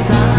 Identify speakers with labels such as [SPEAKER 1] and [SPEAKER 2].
[SPEAKER 1] さ